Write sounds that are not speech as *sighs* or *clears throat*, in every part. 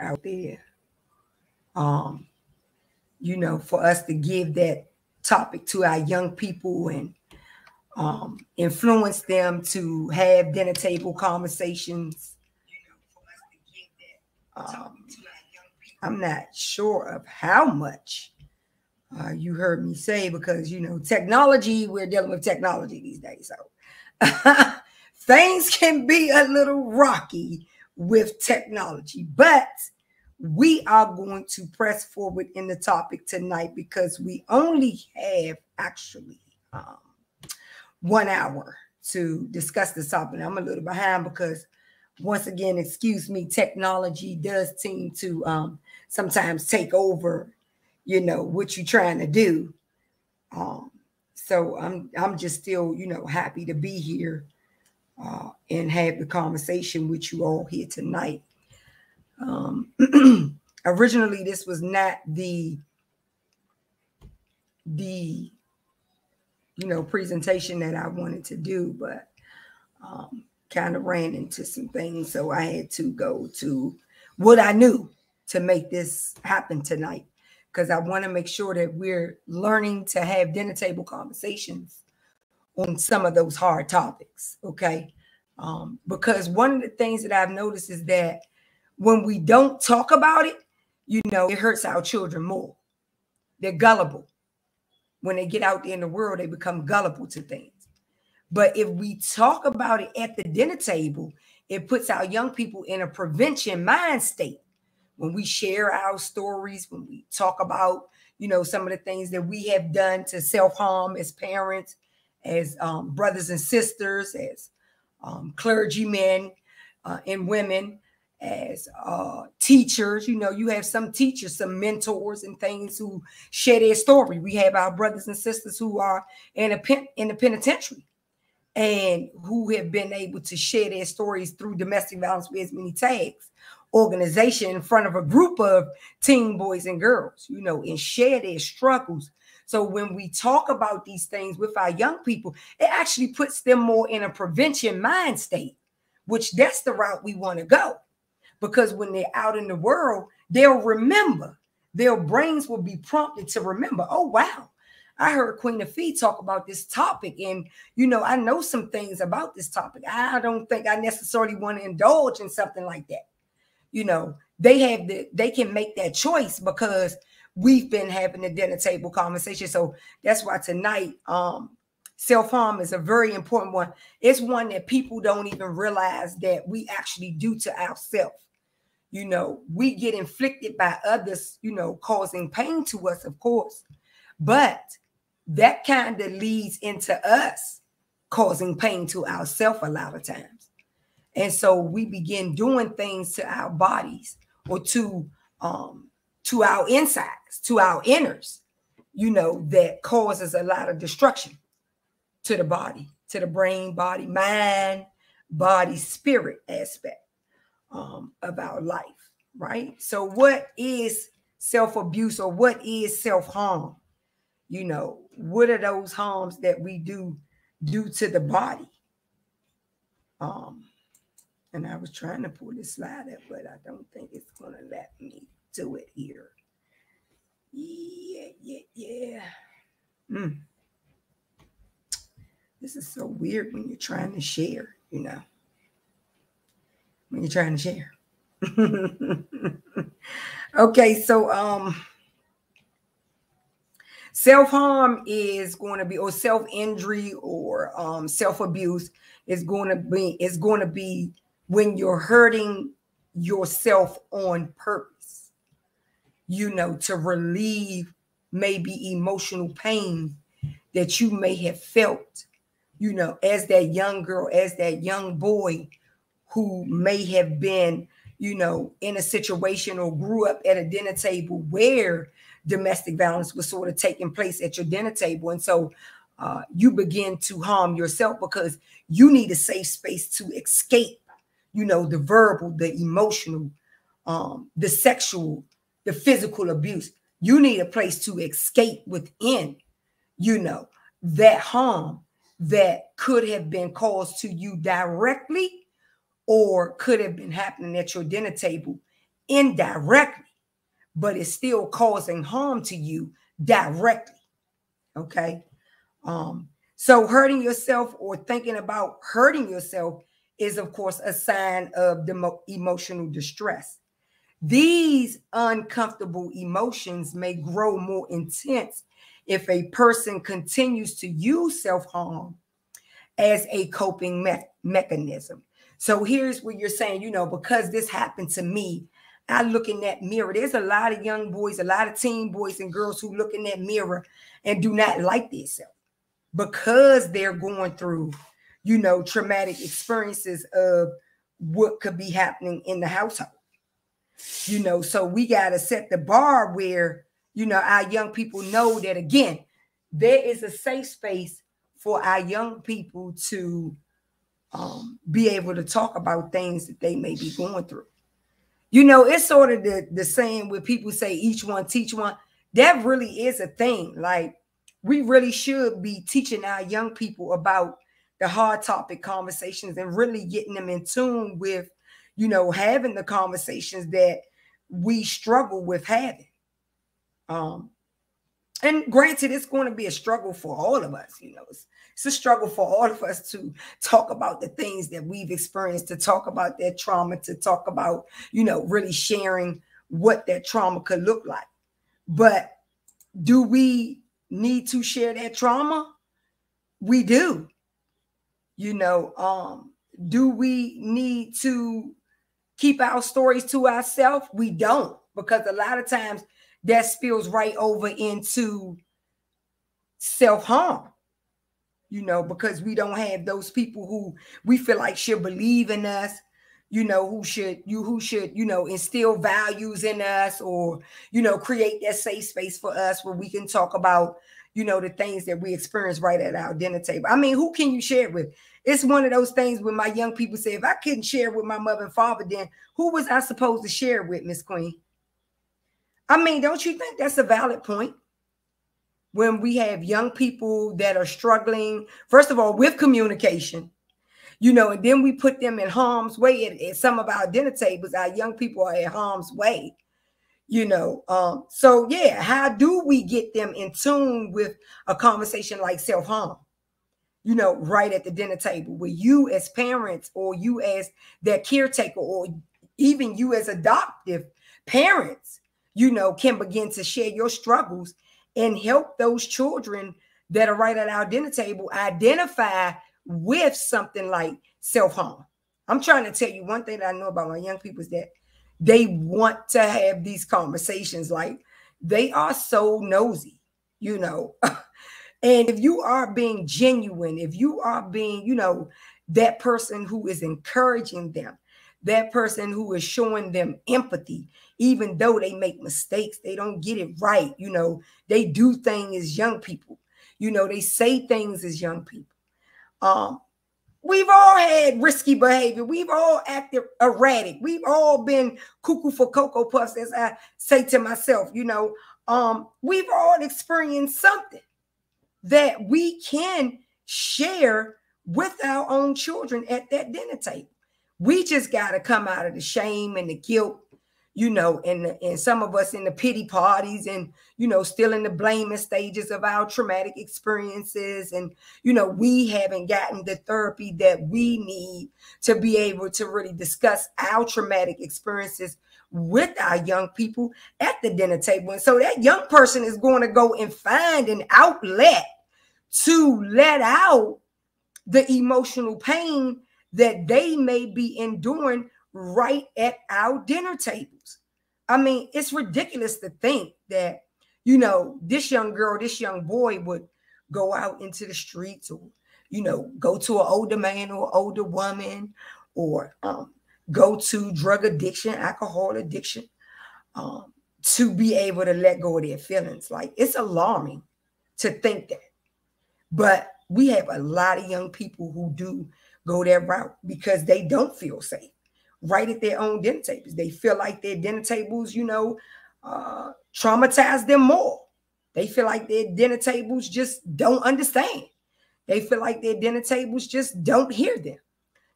out there. Um, you know, for us to give that topic to our young people and um, influence them to have dinner table conversations. Um, I'm not sure of how much uh, you heard me say because you know technology. We're dealing with technology these days, so *laughs* things can be a little rocky with technology, but we are going to press forward in the topic tonight because we only have actually um, one hour to discuss this topic. I'm a little behind because, once again, excuse me, technology does seem to um, sometimes take over, you know, what you're trying to do. Um, so I'm I'm just still, you know, happy to be here uh, and have the conversation with you all here tonight. Um, *clears throat* originally, this was not the the you know presentation that I wanted to do, but um, kind of ran into some things, so I had to go to what I knew to make this happen tonight because I want to make sure that we're learning to have dinner table conversations on some of those hard topics. Okay. Um, because one of the things that I've noticed is that when we don't talk about it, you know, it hurts our children more. They're gullible. When they get out there in the world, they become gullible to things. But if we talk about it at the dinner table, it puts our young people in a prevention mind state. When we share our stories, when we talk about, you know, some of the things that we have done to self harm as parents, as um, brothers and sisters, as um, clergymen uh, and women, as uh, teachers. You know, you have some teachers, some mentors, and things who share their story. We have our brothers and sisters who are in a pen, in the penitentiary and who have been able to share their stories through domestic violence with as many tags organization in front of a group of teen boys and girls, you know, and share their struggles. So when we talk about these things with our young people, it actually puts them more in a prevention mind state, which that's the route we want to go because when they're out in the world, they'll remember. Their brains will be prompted to remember, oh, wow, I heard Queen Afi talk about this topic. And, you know, I know some things about this topic. I don't think I necessarily want to indulge in something like that. You know, they have the, they can make that choice because we've been having a dinner table conversation. So that's why tonight, um, self harm is a very important one. It's one that people don't even realize that we actually do to ourselves you know, we get inflicted by others, you know, causing pain to us, of course. But that kind of leads into us causing pain to ourselves a lot of times. And so we begin doing things to our bodies or to um to our insides, to our inners, you know, that causes a lot of destruction to the body, to the brain, body, mind, body, spirit aspect um, of our life, right? So, what is self abuse or what is self harm? You know, what are those harms that we do do to the body? Um, and I was trying to pull this slide up, but I don't think it's gonna let me do it here. Yeah, yeah, yeah. Mm. This is so weird when you're trying to share, you know when you're trying to share. *laughs* okay, so um self-harm is going to be or self-injury or um self-abuse is going to be is going to be when you're hurting yourself on purpose you know to relieve maybe emotional pain that you may have felt you know as that young girl as that young boy who may have been, you know, in a situation or grew up at a dinner table where domestic violence was sort of taking place at your dinner table. And so uh, you begin to harm yourself because you need a safe space to escape, you know, the verbal, the emotional, um, the sexual, the physical abuse. You need a place to escape within, you know, that harm that could have been caused to you directly or could have been happening at your dinner table indirectly, but it's still causing harm to you directly. Okay. Um, so hurting yourself or thinking about hurting yourself is, of course, a sign of the emotional distress. These uncomfortable emotions may grow more intense if a person continues to use self harm as a coping me- mechanism. So here's what you're saying, you know, because this happened to me, I look in that mirror. There's a lot of young boys, a lot of teen boys and girls who look in that mirror and do not like themselves because they're going through, you know, traumatic experiences of what could be happening in the household. You know, so we got to set the bar where, you know, our young people know that again, there is a safe space for our young people to um, be able to talk about things that they may be going through. You know, it's sort of the, the same where people say each one teach one. That really is a thing. Like, we really should be teaching our young people about the hard topic conversations and really getting them in tune with, you know, having the conversations that we struggle with having. Um, and granted, it's going to be a struggle for all of us. You know, it's, it's a struggle for all of us to talk about the things that we've experienced, to talk about that trauma, to talk about, you know, really sharing what that trauma could look like. But do we need to share that trauma? We do. You know, um, do we need to keep our stories to ourselves? We don't, because a lot of times that spills right over into self-harm you know, because we don't have those people who we feel like should believe in us, you know, who should you who should, you know, instill values in us or, you know, create that safe space for us where we can talk about, you know, the things that we experience right at our dinner table. I mean, who can you share it with? It's one of those things when my young people say, if I couldn't share with my mother and father, then who was I supposed to share with, Miss Queen? I mean, don't you think that's a valid point? when we have young people that are struggling, first of all, with communication, you know, and then we put them in harm's way at, at some of our dinner tables. Our young people are at harm's way, you know. Um, so yeah, how do we get them in tune with a conversation like self-harm? You know, right at the dinner table, where you as parents or you as their caretaker or even you as adoptive parents, you know, can begin to share your struggles and help those children that are right at our dinner table identify with something like self-harm. I'm trying to tell you one thing that I know about my young people is that they want to have these conversations. Like they are so nosy, you know. *laughs* and if you are being genuine, if you are being, you know, that person who is encouraging them, that person who is showing them empathy, even though they make mistakes, they don't get it right. You know, they do things as young people. You know, they say things as young people. Um, we've all had risky behavior. We've all acted erratic. We've all been cuckoo for cocoa puffs, as I say to myself. You know, um, we've all experienced something that we can share with our own children at that dinner table. We just got to come out of the shame and the guilt you know, and and some of us in the pity parties and you know, still in the blaming stages of our traumatic experiences. And you know, we haven't gotten the therapy that we need to be able to really discuss our traumatic experiences with our young people at the dinner table. And so that young person is going to go and find an outlet to let out the emotional pain that they may be enduring right at our dinner tables. I mean, it's ridiculous to think that, you know, this young girl, this young boy would go out into the streets or, you know, go to an older man or older woman or um, go to drug addiction, alcohol addiction, um, to be able to let go of their feelings. Like it's alarming to think that. But we have a lot of young people who do go that route because they don't feel safe right at their own dinner tables. They feel like their dinner tables, you know, uh, traumatize them more. They feel like their dinner tables just don't understand. They feel like their dinner tables just don't hear them.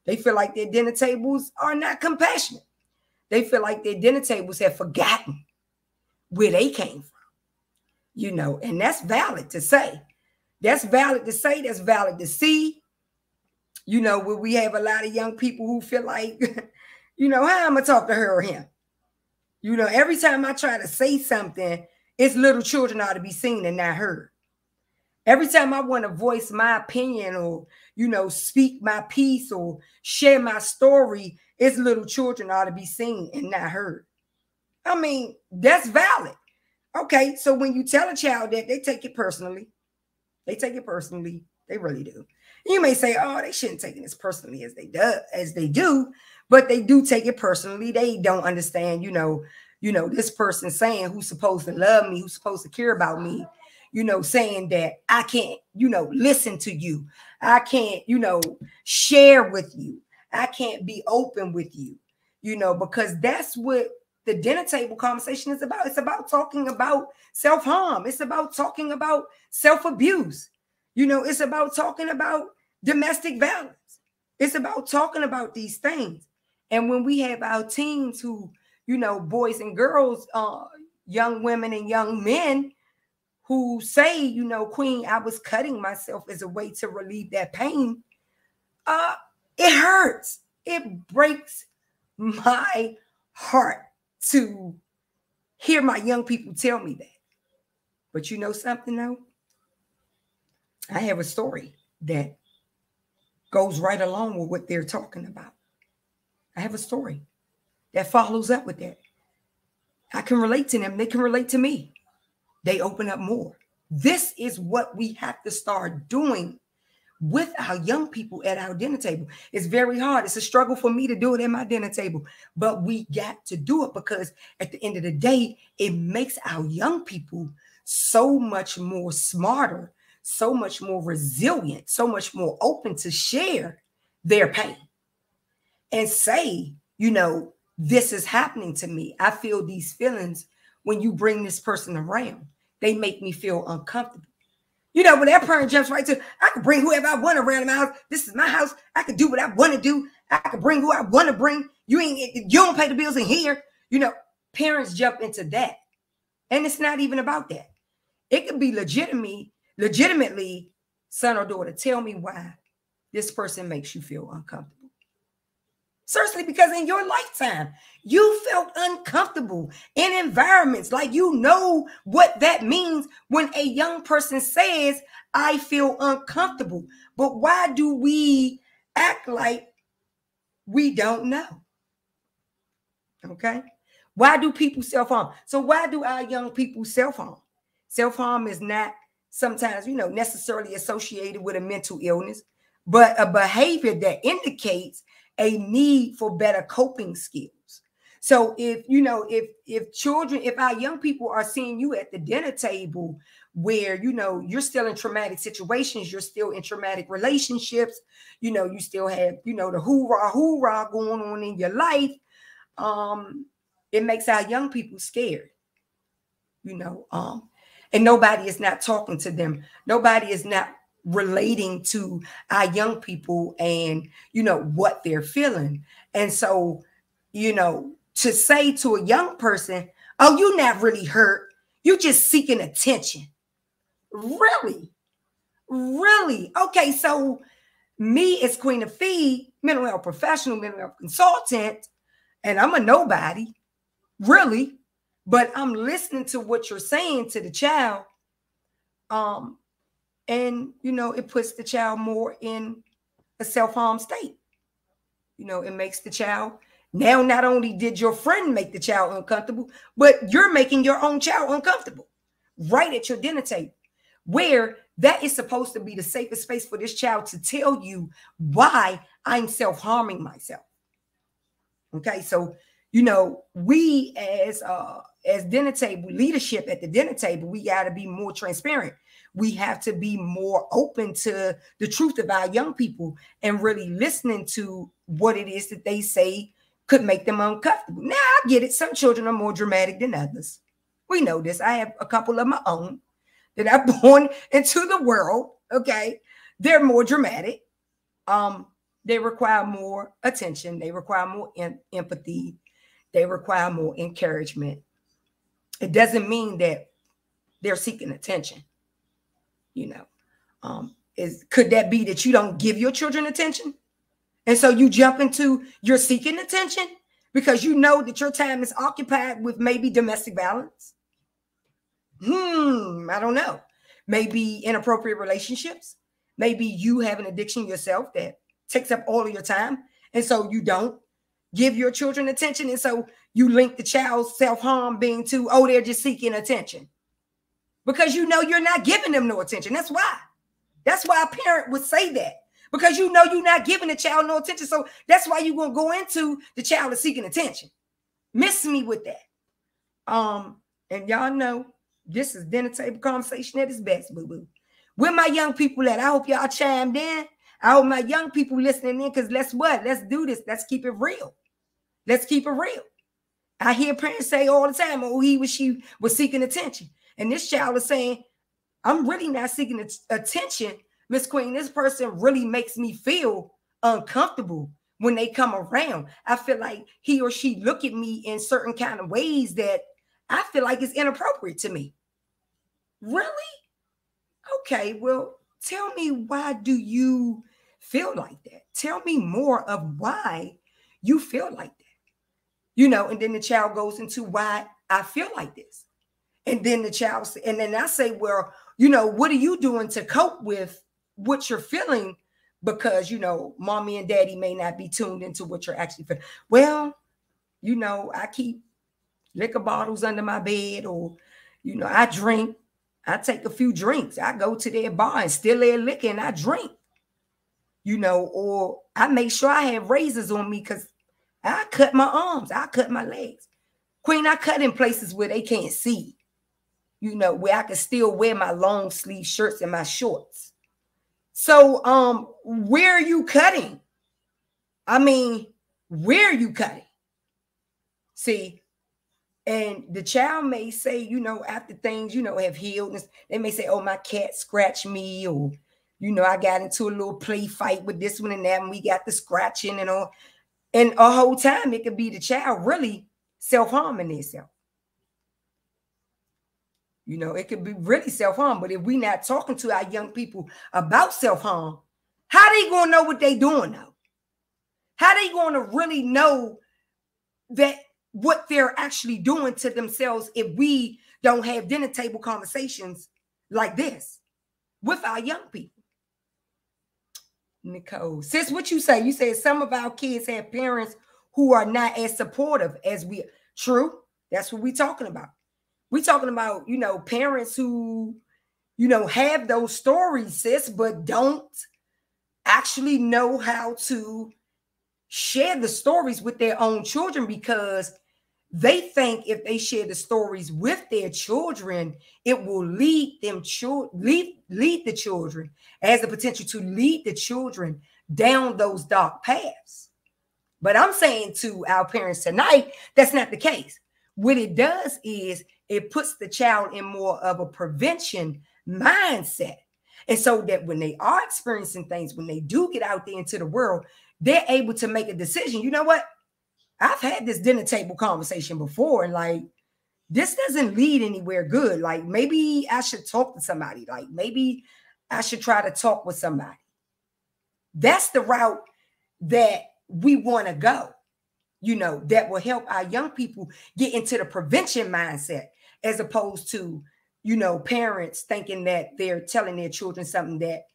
They feel like their dinner tables are not compassionate. they feel like their dinner tables have forgotten where they came from. You know, and that's valid to say. That's valid to say, that's valid to see. You know, where we have a lot of young people who feel like, *laughs* you know, how I'm going to talk to her or him? You know, every time I try to say something, it's little children ought to be seen and not heard. Every time I want to voice my opinion or, you know, speak my piece or share my story, it's little children ought to be seen and not heard. I mean, that's valid. Okay, so when you tell a child that, they take it personally. They take it personally. They really do. You may say, "Oh, they shouldn't take it as personally as they do, as they do," but they do take it personally. They don't understand, you know, you know, this person saying who's supposed to love me, who's supposed to care about me, you know, saying that I can't, you know, listen to you. I can't, you know, share with you. I can't be open with you, you know, because that's what the dinner table conversation is about. It's about talking about self harm, it's about talking about self abuse, you know, it's about talking about domestic violence, it's about talking about these things. And when we have our teens who, you know, boys and girls, uh, young women and young men who say, you know, Queen, I was cutting myself as a way to relieve that pain, uh, it hurts. It breaks my heart to hear my young people tell me that. But you know something though? I have a story that goes right along with what they're talking about. I have a story that follows up with that. I can relate to them, they can relate to me they open up more. This is what we have to start doing with our young people at our dinner table. It's very hard. It's a struggle for me to do it at my dinner table, but we got to do it because at the end of the day, it makes our young people so much more smarter, so much more resilient, so much more open to share their pain and say, you know, this is happening to me. I feel these feelings when you bring this person around. They make me feel uncomfortable. You know, when that parent jumps right to, I can bring whoever I want around my house. This is my house. I can do what I want to do. I can bring who I want to bring. You ain't, you don't pay the bills in here. You know, parents jump into that. And it's not even about that. It could be legitimately, legitimately, son or daughter, tell me why this person makes you feel uncomfortable. Certainly, because in your lifetime, you felt uncomfortable in environments like you know what that means when a young person says, I feel uncomfortable. But why do we act like we don't know? Okay. Why do people self harm? So, why do our young people self harm? Self harm is not sometimes, you know, necessarily associated with a mental illness, but a behavior that indicates a need for better coping skills. So if you know if if children if our young people are seeing you at the dinner table where you know you're still in traumatic situations, you're still in traumatic relationships, you know, you still have, you know, the hoorah hoorah going on in your life, um it makes our young people scared. You know, um and nobody is not talking to them. Nobody is not relating to our young people and you know what they're feeling. And so you know to say to a young person oh you're not really hurt. You're just seeking attention. Really? Really? Okay so me as Queen Afi mental health professional mental health consultant and i'm a nobody. Really but i'm listening to what you're saying to the child um and you know it puts the child more in a self-harm state. You know it makes the child now not only did your friend make the child uncomfortable but you're making your own child uncomfortable right at your dinner table where that is supposed to be the safest space for this child to tell you why i'm self-harming myself. Okay so you know we as uh as dinner table leadership at the dinner table we got to be more transparent we have to be more open to the truth of our young people and really listening to what it is that they say could make them uncomfortable. Now, I get it. Some children are more dramatic than others. We know this. I have a couple of my own that I've *laughs* born into the world. Okay. They're more dramatic. Um, they require more attention, they require more em- empathy. they require more encouragement. It doesn't mean that they're seeking attention. You know, um, is could that be that you don't give your children attention? And so you jump into you're seeking attention because you know that your time is occupied with maybe domestic violence. Hmm, I don't know. Maybe inappropriate relationships. Maybe you have an addiction yourself that takes up all of your time. And so you don't give your children attention. And so you link the child's self harm being to, oh, they're just seeking attention because you know you're not giving them no attention. That's why. That's why a parent would say that because you know you're not giving the child no attention. So that's why you're going to go into the child is seeking attention. Miss me with that. Um, and y'all know this is dinner table conversation at its best, boo boo. Where my young people at? I hope y'all chimed in. I hope my young people listening in because let's what? Let's do this. Let's keep it real. Let's keep it real. I hear parents say all the time, oh, he was she was seeking attention. And this child is saying, I'm really not seeking attention, Miss Queen. This person really makes me feel uncomfortable when they come around. I feel like he or she look at me in certain kind of ways that I feel like is inappropriate to me. Really? Okay, well, tell me why do you feel like that? Tell me more of why you feel like that. You know, and then the child goes into why I feel like this. And then the child, and then I say, well, you know, what are you doing to cope with what you're feeling? Because, you know, mommy and daddy may not be tuned into what you're actually feeling. Well, you know, I keep liquor bottles under my bed, or, you know, I drink. I take a few drinks. I go to their bar and steal their liquor and I drink, you know, or I make sure I have razors on me because I cut my arms, I cut my legs. Queen, I cut in places where they can't see you know, where I can still wear my long sleeve shirts and my shorts. So, um, where are you cutting? I mean, where are you cutting? See, and the child may say, you know, after things, you know, have healed, they may say, oh, my cat scratched me, or, you know, I got into a little play fight with this one and that, and we got the scratching and all. And a whole time, it could be the child really self harming themselves. You know, it could be really self-harm, but if we not talking to our young people about self-harm, how are they gonna know what they doing though? How they gonna really know that what they're actually doing to themselves if we don't have dinner table conversations like this with our young people? Nicole, sis, what you say? You said some of our kids have parents who are not as supportive as we. True, that's what we're talking about We're talking about, you know, parents who, you know, have those stories, sis, but don't actually know how to share the stories with their own children because they think if they share the stories with their children, it will lead them lead, lead the children as the potential to lead the children down those dark paths. But I'm saying to our parents tonight, that's not the case. What it does is it puts the child in more of a prevention mindset. And so that when they are experiencing things, when they do get out there into the world, they're able to make a decision. You know what? I've had this dinner table conversation before, and like, this doesn't lead anywhere good. Like, maybe I should talk to somebody. Like, maybe I should try to talk with somebody. That's the route that we want to go, you know, that will help our young people get into the prevention mindset as opposed to you know parents thinking that they're telling their children something that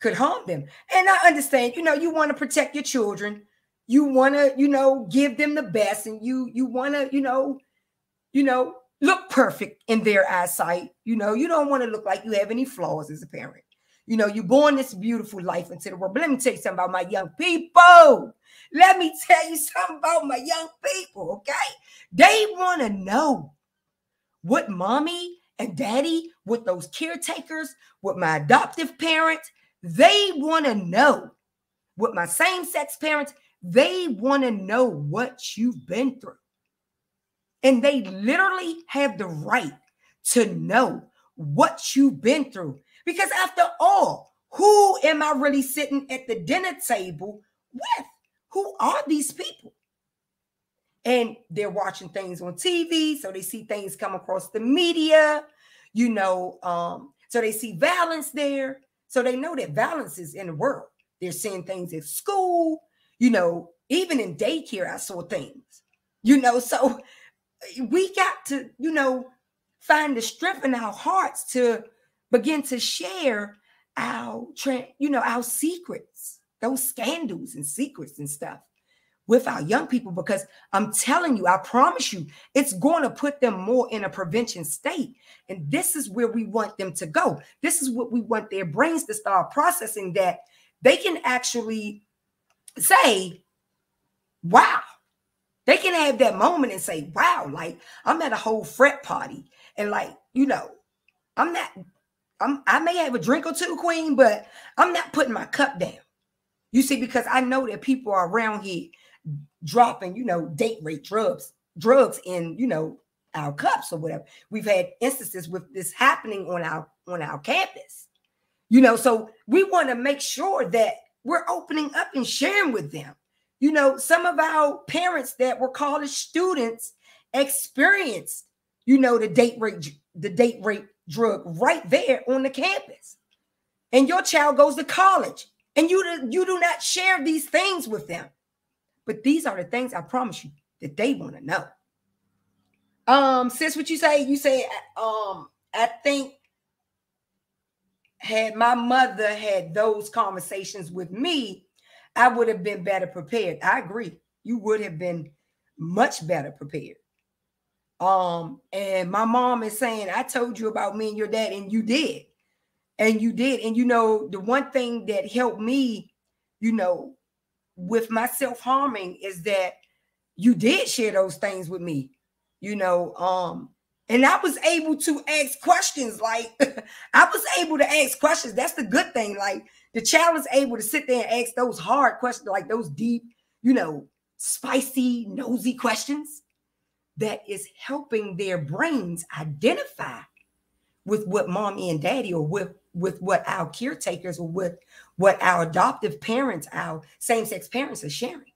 could harm them and i understand you know you want to protect your children you want to you know give them the best and you you want to you know you know look perfect in their eyesight. You know you don't want to look like you have any flaws as a parent. You know you're born this beautiful life into the world. But let me tell you something about my young people. Let me tell you something about my young people okay? They want to know what mommy and daddy, with those caretakers, with my adoptive parents, they want to know. With my same sex parents, they want to know what you've been through. And they literally have the right to know what you've been through. Because after all, who am I really sitting at the dinner table with? Who are these people? and they're watching things on TV, so they see things come across the media, you know, um, so they see violence there, so they know that violence is in the world. They're seeing things at school, you know, even in daycare, I saw things, you know, *laughs* so we got to, you know, find the strength in our hearts to begin to share our, you know, our secrets, those scandals and secrets and stuff with our young people because I'm telling you, I promise you, it's going to put them more in a prevention state. And this is where we want them to go. This is what we want their brains to start processing that they can actually say, wow. They can have that moment and say, wow, like I'm at a whole fret party. And like, you know, I'm not, I'm I may have a drink or two, queen, but I'm not putting my cup down. You see, because I know that people are around here dropping, you know, date rape drugs, drugs in, you know, our cups or whatever. We've had instances with this happening on our on our campus. You know, so we want to make sure that we're opening up and sharing with them. You know, some of our parents that were college students experienced, you know, the date rape, the date rape drug right there on the campus. And your child goes to college and you, you do not share these things with them. But these are the things I promise you that they want to know. Um, sis, what you say? You say, um, I think had my mother had those conversations with me, I would have been better prepared. I agree. You would have been much better prepared. Um, and my mom is saying, I told you about me and your dad, and you did. And you did. And you know, the one thing that helped me, you know, with my self-harming is that you did share those things with me, you know. Um, and I was able to ask questions. Like *laughs* I was able to ask questions. That's the good thing. Like the child is able to sit there and ask those hard questions, like those deep, you know, spicy, nosy questions that is helping their brains identify with what mommy and daddy or with with what our caretakers or with what our adoptive parents, our same-sex parents are sharing.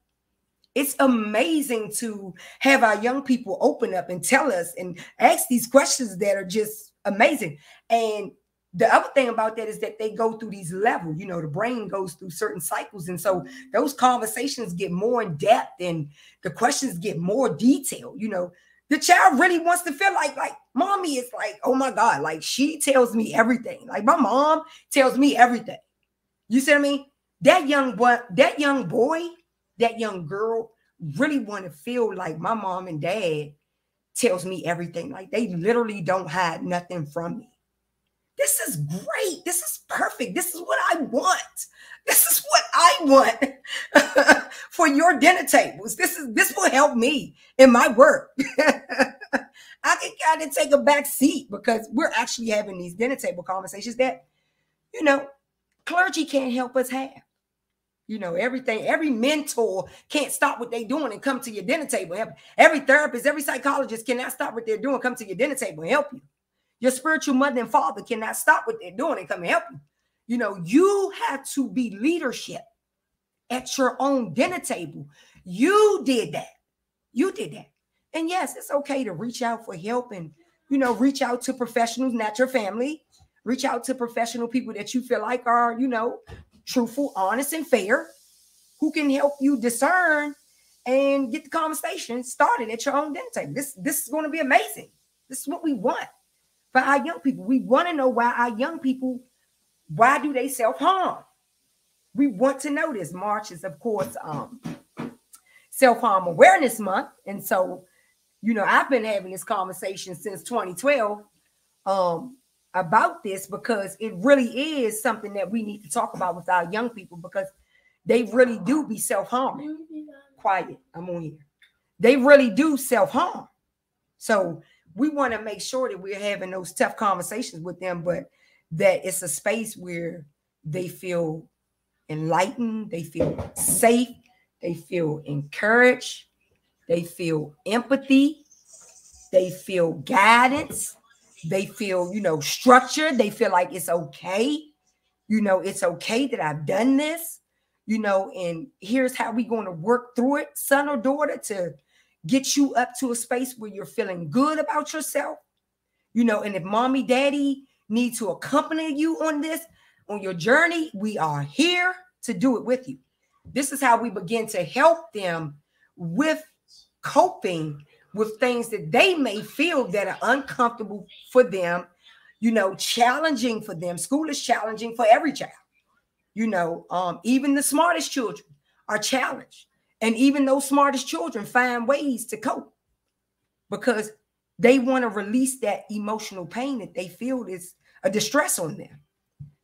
It's amazing to have our young people open up and tell us and ask these questions that are just amazing. And the other thing about that is that they go through these levels. You know, the brain goes through certain cycles. And so mm-hmm. those conversations get more in depth and the questions get more detailed. You know, the child really wants to feel like, like mommy is like, oh my God, like she tells me everything. Like my mom tells me everything. You see what I mean? That young boy, that young boy, that young girl really want to feel like my mom and dad tells me everything. Like they literally don't hide nothing from me. This is great. This is perfect. This is what I want. This is what I want *laughs* for your dinner tables. This is this will help me in my work. *laughs* I can kind of take a back seat because we're actually having these dinner table conversations that, you know, clergy can't help us have. You know, everything, every mentor can't stop what they're doing and come to your dinner table. Every therapist, every psychologist cannot stop what they're doing, come to your dinner table and help you. Your spiritual mother and father cannot stop what they're doing and come and help you. You know, you have to be leadership at your own dinner table. You did that. You did that. And yes, it's okay to reach out for help and, you know, reach out to professionals, not your family. Reach out to professional people that you feel like are, you know, truthful, honest, and fair, who can help you discern and get the conversation started at your own dinner table. This, this is going to be amazing. This is what we want for our young people. We want to know why our young people, why do they self-harm? We want to know this. March is, of course, um, self-harm awareness month. And so, you know, I've been having this conversation since 2012 um, about this because it really is something that we need to talk about with our young people because they really do be self-harming. Quiet, I'm on here. They really do self-harm. So we want to make sure that we're having those tough conversations with them, but that it's a space where they feel enlightened, they feel safe, they feel encouraged, they feel empathy, they feel guidance, they feel, you know, structured, they feel like it's okay. You know, it's okay that I've done this, you know, and here's how we're going to work through it, son or daughter, to get you up to a space where you're feeling good about yourself. You know, and if mommy, daddy need to accompany you on this, on your journey, we are here to do it with you. This is how we begin to help them with coping with things that they may feel that are uncomfortable for them, you know, challenging for them. School is challenging for every child. You know, um, even the smartest children are challenged. And even those smartest children find ways to cope because they want to release that emotional pain that they feel is a distress on them.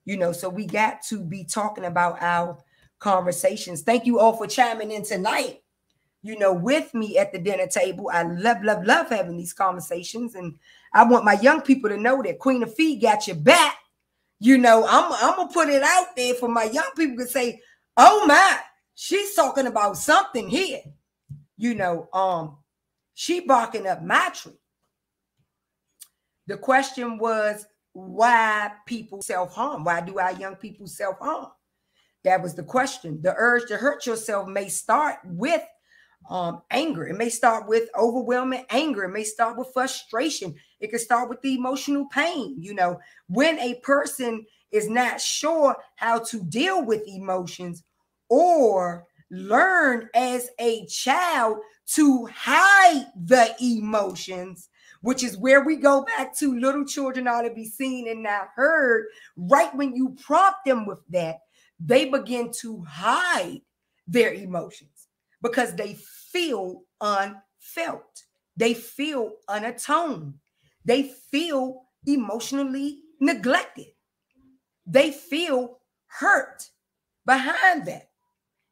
You know, so we got to be talking about our conversations. Thank you all for chiming in tonight. You know, with me at the dinner table. I love, love, love having these conversations. And I want my young people to know that Queen Afia got your back. You know, I'm, I'm gonna put it out there for my young people to say, oh my, she's talking about something here. You know, um, she barking up my tree. The question was why people self-harm. Why do our young people self-harm? That was the question. The urge to hurt yourself may start with um, anger. It may start with overwhelming anger. It may start with frustration. It can start with the emotional pain. You know, when a person is not sure how to deal with emotions or learn as a child to hide the emotions, which is where we go back to little children ought to be seen and not heard. Right when you prompt them with that, they begin to hide their emotions because they feel unfelt. They feel unatoned. They feel emotionally neglected. They feel hurt behind that.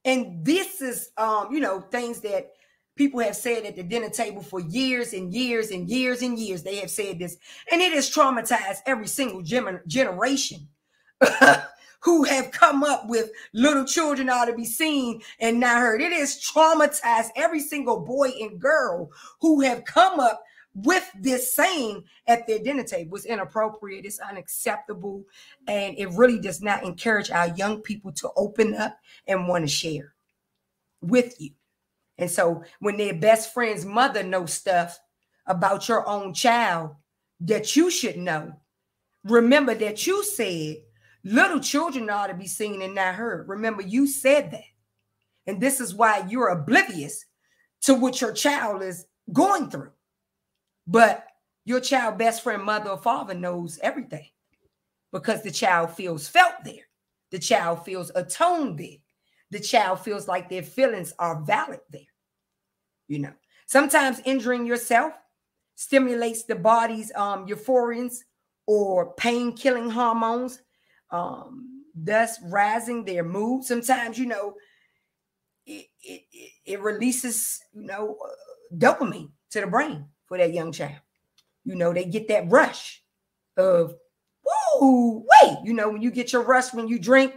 And this is um, you know, things that people have said at the dinner table for years and years and years and years. They have said this, and it has traumatized every single generation *laughs* who have come up with little children ought to be seen and not heard. It has traumatized every single boy and girl who have come up with this saying at their dinner table. It's inappropriate, it's unacceptable, and it really does not encourage our young people to open up and want to share with you. And so when their best friend's mother knows stuff about your own child that you should know, remember that you said Little children ought to be seen and not heard. Remember, you said that. And this is why you're oblivious to what your child is going through. But your child, best friend, mother, or father knows everything because the child feels felt there. The child feels atoned there. The child feels like their feelings are valid there. You know, sometimes injuring yourself stimulates the body's um, euphorians or pain killing hormones um, thus rising their mood. Sometimes, you know, it, it, it releases, you know, dopamine to the brain for that young child. You know, they get that rush of, whoa, wait, you know, when you get your rush when you drink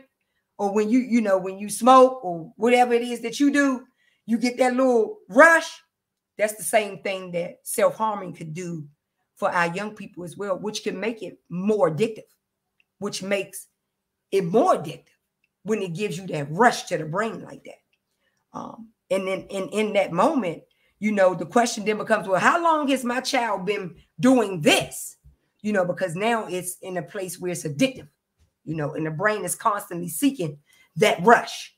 or when you, you know, when you smoke or whatever it is that you do, you get that little rush. That's the same thing that self harming could do for our young people as well, which can make it more addictive which makes it more addictive when it gives you that rush to the brain like that. Um, and then in, in that moment, you know, the question then becomes, well, how long has my child been doing this? You know, because now it's in a place where it's addictive, you know, and the brain is constantly seeking that rush.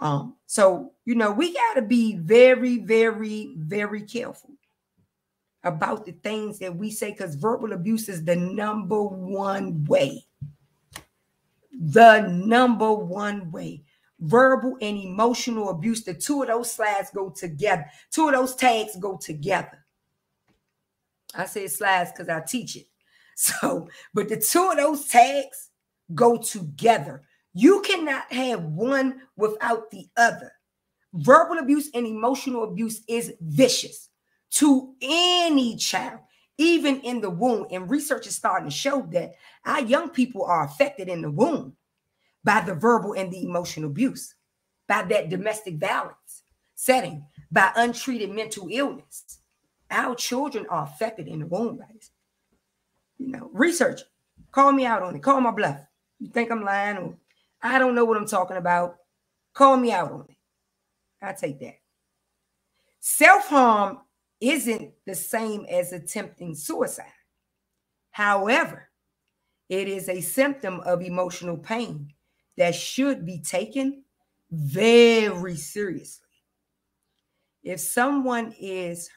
Um, so, you know, we got to be very, very, very careful about the things that we say because verbal abuse is the number one way the number one way. Verbal and emotional abuse, the two of those slides go together. Two of those tags go together. I say slides because I teach it. *laughs* So, but the two of those tags go together. You cannot have one without the other. Verbal abuse and emotional abuse is vicious to any child even in the womb. And research is starting to show that our young people are affected in the womb by the verbal and the emotional abuse, by that domestic violence setting, by untreated mental illness. Our children are affected in the womb, guys. You know, research. Call me out on it. Call my bluff. You think I'm lying or I don't know what I'm talking about. Call me out on it. I take that. Self harm isn't the same as attempting suicide. However, it is a symptom of emotional pain that should be taken very seriously. If someone is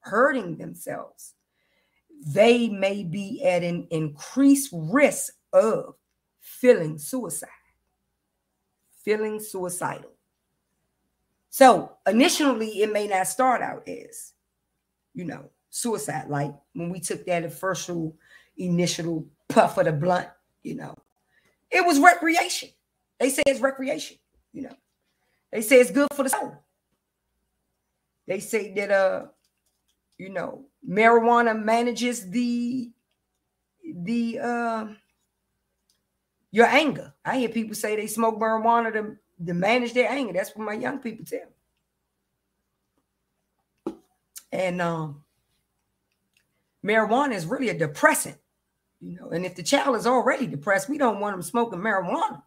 hurting themselves, they may be at an increased risk of feeling suicide, feeling suicidal. So initially, it may not start out as, you know, suicide. Like when we took that first initial puff of the blunt, you know, it was recreation. They say it's recreation, you know. They say it's good for the soul. They say that uh, you know, marijuana manages the the uh your anger. I hear people say they smoke marijuana to, to manage their anger. That's what my young people tell me. And um marijuana is really a depressant, you know. And if the child is already depressed, we don't want them smoking marijuana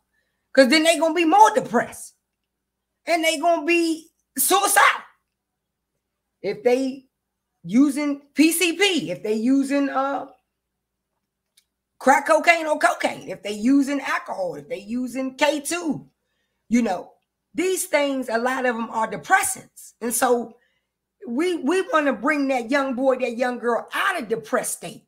because then they're gonna be more depressed and they're gonna be suicidal. If they using PCP, if they using uh crack cocaine or cocaine, if they using alcohol, if they using K2, you know, these things, a lot of them are depressants. And so we we want to bring that young boy, that young girl out of depressed state.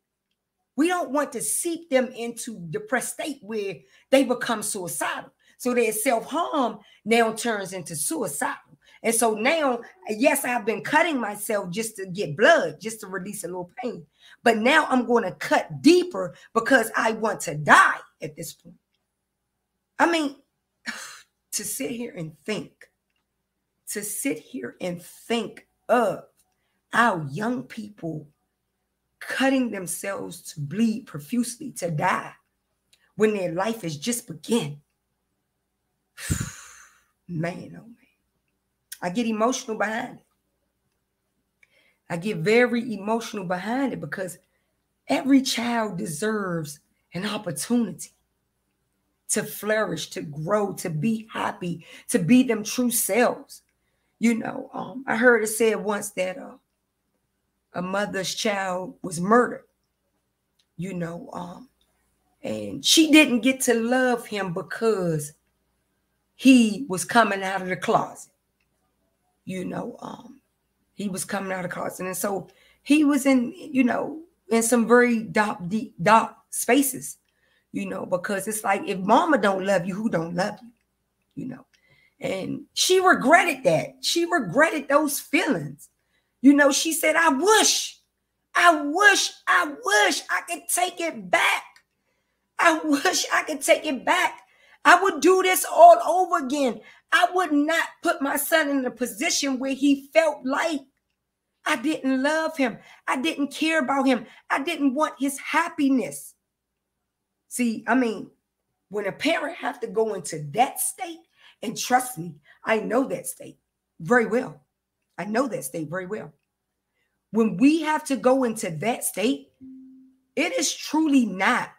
We don't want to seep them into depressed state where they become suicidal. So their self-harm now turns into suicidal. And so now, yes, I've been cutting myself just to get blood, just to release a little pain. But now I'm going to cut deeper because I want to die at this point. I mean, *sighs* to sit here and think, to sit here and think of our young people cutting themselves to bleed profusely to die when their life is just begun. *sighs* man, oh man. I get emotional behind it. I get very emotional behind it because every child deserves an opportunity to flourish, to grow, to be happy, to be them true selves. You know, um, I heard it said once that uh, a mother's child was murdered, you know, um, and she didn't get to love him because he was coming out of the closet. You know, um, he was coming out of the closet. And so he was in, you know, in some very dark, deep, dark spaces, you know, because it's like if mama don't love you, who don't love you? You know. And she regretted that. She regretted those feelings. You know, she said, I wish, I wish, I wish I could take it back. I wish I could take it back. I would do this all over again. I would not put my son in a position where he felt like I didn't love him. I didn't care about him. I didn't want his happiness. See, I mean, when a parent have to go into that state, and trust me, I know that state very well. I know that state very well. When we have to go into that state, it is truly not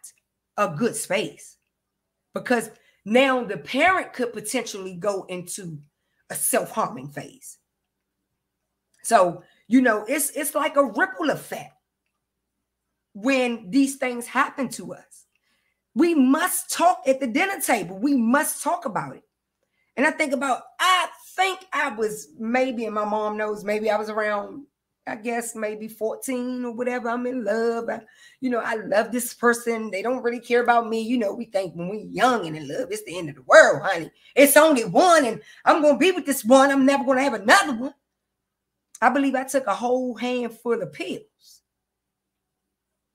a good space because now the parent could potentially go into a self-harming phase. So, you know, it's it's like a ripple effect when these things happen to us. We must talk at the dinner table. We must talk about it. And I think about, I think I was maybe, and my mom knows, maybe I was around I guess maybe 14 or whatever. I'm in love. I, you know, I love this person. They don't really care about me. You know, we think when we're young and in love, it's the end of the world, honey. It's only one, and I'm gonna be with this one. I'm never gonna have another one. I believe I took a whole handful of pills.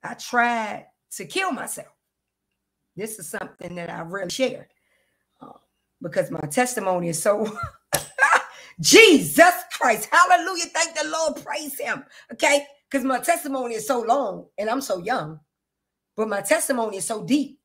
I tried to kill myself. This is something that I really shared uh, because my testimony is so *laughs* Jesus Christ. Hallelujah. Thank the Lord. Praise him. Okay. Because my testimony is so long and I'm so young, but my testimony is so deep.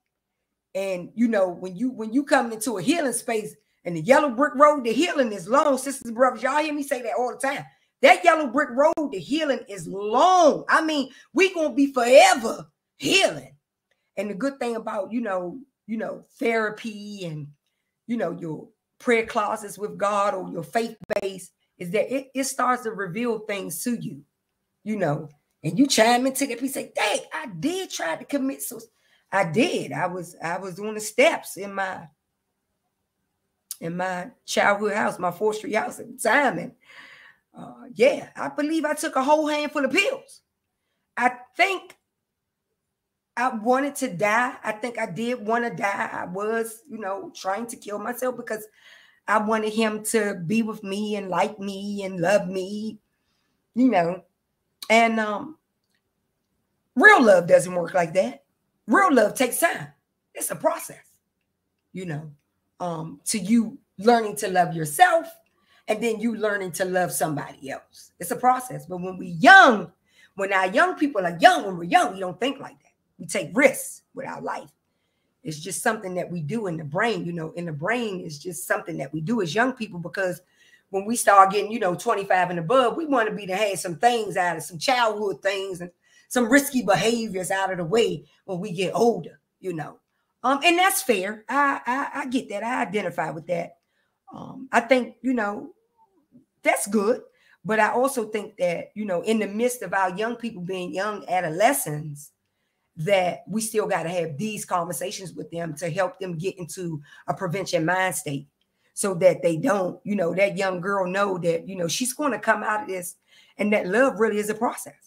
And you know, when you when you come into a healing space and the yellow brick road, the healing is long, sisters and brothers. Y'all hear me say that all the time. That yellow brick road, the healing is long. I mean, we gonna be forever healing. And the good thing about you know, you know, therapy and you know your prayer closets with God or your faith base is that it, it starts to reveal things to you. you know, and you chime into that piece, say, dang, I did try to commit so I did. I was I was doing the steps in my in my childhood house, my fourth street house at the time. And uh, yeah, I believe I took a whole handful of pills. I think I wanted to die. I think I did want to die. I was, you know, trying to kill myself because I wanted him to be with me and like me and love me, you know. And um real love doesn't work like that. Real love takes time. It's a process, you know, um, to you learning to love yourself and then you learning to love somebody else. It's a process. But when we young, when our young people are young, when we're young, we don't think like that. We take risks with our life. It's just something that we do in the brain. You know, in the brain is just something that we do as young people because when we start getting, you know, 25 and above, we want to be to have some things out of some childhood things and some risky behaviors out of the way when we get older, you know. Um, and that's fair. I, I I get that. I identify with that. Um, I think, you know, that's good. But I also think that, you know, in the midst of our young people being young adolescents, that we still got to have these conversations with them to help them get into a prevention mind state so that they don't, you know, that young girl know that, you know, she's going to come out of this and that love really is a process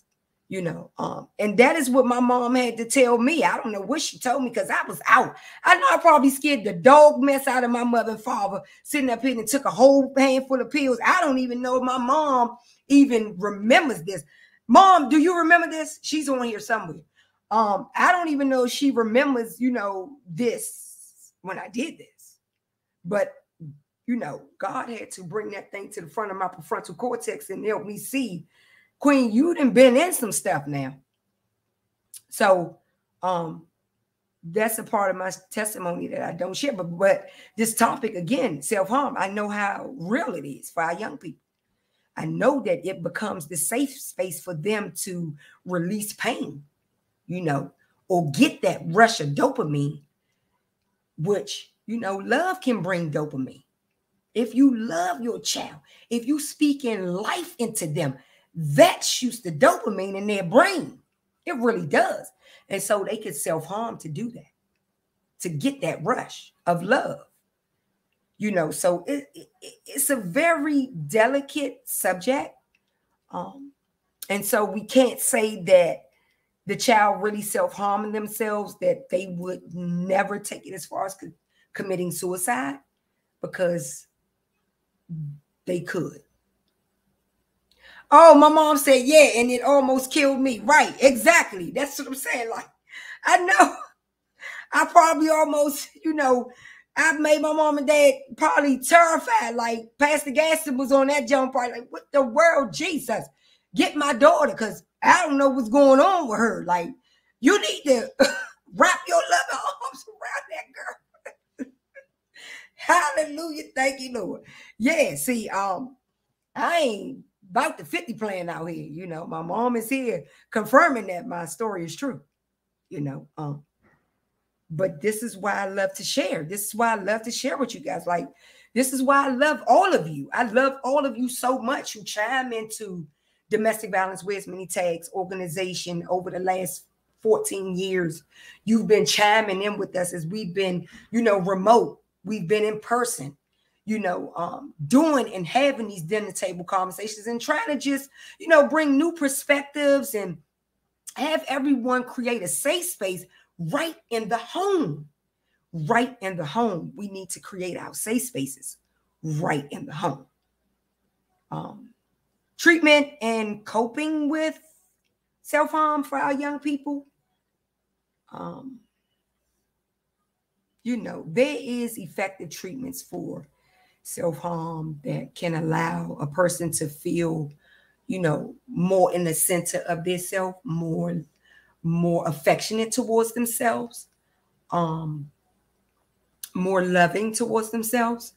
you know um and that is what my mom had to tell me. I don't know what she told me because i was out. I know i probably scared the dog mess out of my mother and father sitting up here and took a whole handful of pills. I don't even know if my mom even remembers this. Mom do you remember this? She's on here somewhere um i don't even know if she remembers you know this when i did this but you know god had to bring that thing to the front of my prefrontal cortex and help me see Queen, you done been in some stuff now. So um that's a part of my testimony that I don't share. But but this topic again, self-harm, I know how real it is for our young people. I know that it becomes the safe space for them to release pain, you know, or get that rush of dopamine, which you know, love can bring dopamine. If you love your child, if you speak in life into them, that shoots the dopamine in their brain. It really does. And so they could self harm to do that, to get that rush of love. You know, so it, it, it's a very delicate subject. Um, and so we can't say that the child really self harming themselves, that they would never take it as far as co- committing suicide because they could. Oh, my mom said, yeah, and it almost killed me. Right, exactly. That's what I'm saying. *laughs* Like, I know I probably almost, you know, I made my mom and dad probably terrified. Like Pastor Gaston was on that jump part, like, what the world, Jesus? Get my daughter, because I don't know what's going on with her. Like, you need to *laughs* wrap your loving arms around that girl. *laughs* Hallelujah. Thank you, Lord. Yeah, see, um, I ain't about the 50 plan out here. You know, my mom is here confirming that my story is true. You know, um, but this is why I love to share. This is why I love to share with you guys. Like, this is why I love all of you. I love all of you so much who chime into domestic violence Wears Many Tags organization over the last 14 years. You've been chiming in with us as we've been, you know, remote. We've been in person you know, um, doing and having these dinner table conversations and trying to just, you know, bring new perspectives and have everyone create a safe space right in the home. Right in the home. We need to create our safe spaces right in the home. Um, treatment and coping with self harm for our young people. Um, you know, there is effective treatments for self harm that can allow a person to feel, you know, more in the center of their self, more, more affectionate towards themselves, um, more loving towards themselves.